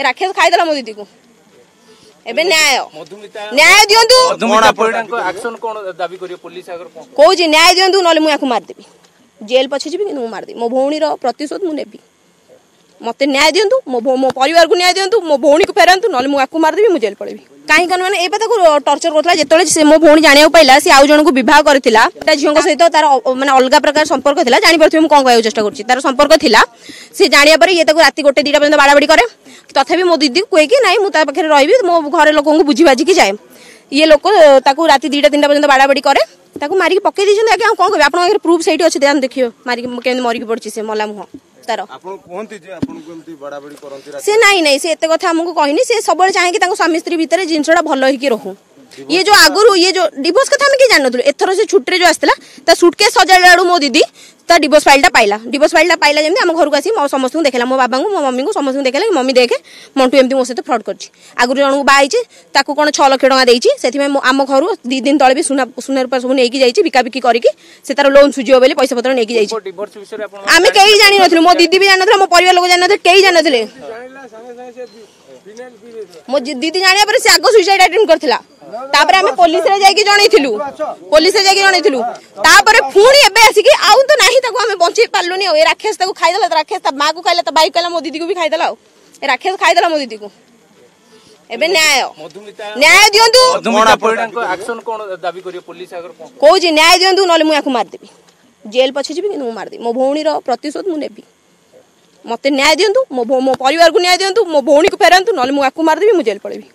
ଏ ରାକ୍ଷସ ଖାଇଦେଲା ମୋ ଦିଦିକୁ ଏବେ ନ୍ୟାୟ ନ୍ୟାୟ ଦିଅନ୍ତୁ କହୁଛି ନ୍ୟାୟ ଦିଅନ୍ତୁ ନହେଲେ ମୁଁ ୟାକୁ ମାରିଦେବି ଜେଲ୍ ପଛେ ଯିବି କିନ୍ତୁ ମୁଁ ମାରିଦେବି ମୋ ଭଉଣୀର ପ୍ରତିଶୋଧ ମୁଁ ନେବି ମୋତେ ନ୍ୟାୟ ଦିଅନ୍ତୁ ମୋ ପରିବାରକୁ ନ୍ୟାୟ ଦିଅନ୍ତୁ ମୋ ଭଉଣୀକୁ ଫେରାନ୍ତୁ ନହେଲେ ମୁଁ ଆକୁ ମାରିଦେବି ମୁଁ ଜେଲ୍ ପଳେଇବି କାହିଁକି ମାନେ ଏବେ ତାକୁ ଟର୍ଚର କରୁଥିଲା ଯେତେବେଳେ ସେ ମୋ ଭଉଣୀ ଜାଣିବାକୁ ପାଇଲା ସେ ଆଉ ଜଣଙ୍କୁ ବିବାହ କରିଥିଲା ତା ଝିଅଙ୍କ ସହିତ ତାର ମାନେ ଅଲଗା ପ୍ରକାର ସମ୍ପର୍କ ଥିଲା ଜାଣିପାରୁଥିବେ ମୁଁ କ'ଣ କହିବାକୁ ଚେଷ୍ଟା କରୁଛି ତାର ସମ୍ପର୍କ ଥିଲା ସେ ଜାଣିବା ପରେ ଇଏ ତାକୁ ରାତି ଗୋଟେ ଦୁଇଟା ପର୍ଯ୍ୟନ୍ତ ବାଡ଼ାବାଡ଼ି କରେ ତଥାପି ମୋ ଦିଦିକୁ କୁହେକି ନାଇଁ ମୁଁ ତା ପାଖରେ ରହିବି ମୋ ଘର ଲୋକଙ୍କୁ ବୁଝିବାଜିକି ଯାଏ ଇଏ ଲୋକ ତାକୁ ରାତି ଦୁଇଟା ତିନିଟା ପର୍ଯ୍ୟନ୍ତ ବାଡ଼ାବାଡ଼ି କରେ ତାକୁ ମାରିକି ପକେଇ ଦେଇଛନ୍ତି ଆଜ୍ଞା କ'ଣ କହିବି ଆପଣଙ୍କ ପାଖରେ ପ୍ରୁଫ୍ ସେଇଠି ଅଛି ଦେଖି ମାରିକି କେମିତି ମରିକି ପଡ଼ିଛି ସେ ମଲା ମୁହଁ ତାର ସେ ନାଇଁ ନାଇଁ ସେ ଏତେ କଥା ଆମକୁ କହିନି ସେ ସବୁବେଳେ ଚାହେଁକି ତାଙ୍କ ସ୍ୱାମୀ ସ୍ତ୍ରୀ ଭିତରେ ଜିନିଷଟା ଭଲ ହେଇକି ରହୁ ଇଏ जो ଆଗରୁ ଇଏ जो डिभोर्स କଥା ଆମେ କେହି ଜାଣିନଥିଲୁ ଏଥର ସେ ଛୁଟିରେ जो ଆସିଥିଲା ତା सुटकेस सजाड़ा ବେଳକୁ ମୋ ଦିଦି ତା ଡିଭୋର୍ସ ଫାଇଲ୍ଟା ପାଇଲା ଡିଭୋର୍ସ ଫାଇଲ୍ଟା ପାଇଲା ଯେମିତି ଆମ ଘରକୁ ଆସି ମୋ ସମସ୍ତଙ୍କୁ ଦେଖେଇଲା ମୋ ବାବାଙ୍କୁ ମୋ ମମିଙ୍କୁ ସମସ୍ତଙ୍କୁ ଦେଖେଇଲା କି ମମି ଦେଖେ ମଣ୍ଟୁ ଏମିତି ମୋ ସହିତ ଫ୍ରଡ୍ କରିଛି ଆଗରୁ ଜଣଙ୍କୁ ବାହା ହେଇଛି ତାକୁ କ'ଣ ଛଅ ଲକ୍ଷ ଟଙ୍କା ଦେଇଛି ସେଥିପାଇଁ ଆମ ଘରୁ ଦୁଇ ଦିନ ତଳେ ବି ସୁନା ସୁନା ରୂପା ସବୁ ନେଇକି ଯାଇଛି ବିକାବିକି କରିକି ସେ ତାର ଲୋନ୍ ସୁଝିବ ବୋଲି ପଇସା ପତ୍ର ନେଇକି ଯାଇଛି ଆମେ କେହି ଜାଣିନଥିଲୁ ମୋ ଦିଦି ବି ଜାଣିନଥିଲା ମୋ ପରିବାର ଲୋକ ଜାଣିନଥିଲେ କେହି ଜାଣିନଥିଲେ ମୋ ଦିଦି ଜାଣିବା ପରେ ସେ ଆଗ ସୁଇସାଇଡ୍ ଆଟେମ୍ପ୍ଟ କରିଥିଲା তাপরে আমি পুলিশে যাইকি জনাইলু পুলিশে যাইকি জনাইলু তাপরে পুঁ এবে আসিকি আউ তো না তাকে আমি বঞ্চাই পারলুনি এ রাক্ষস তাকে খাইদেলা রাক্ষস তা মা কু খাইলা তা বাইক খাইলা মো দিদি কু বি খাইদেলা এ খাই খাইদেলা মো দিদি কু এবে ন্যায় ন্যায় দিওন্তু অ্যাকশন কোন দাবি করিও পুলিশ আগর কোজি ন্যায় দিওন্তু নলে মু ইয়াকু মার দেবি জেল পছে যাবি কিন্তু মু মার দেবি মো ভৌণীর প্রতিশোধ মু নেবি মতে ন্যায় দিওন্তু মো মো পরিবারকু ন্যায় দিওন্তু মো ভৌণীকু ফেরান্তু নলে মু মার দেবি মু জেল পড়েবি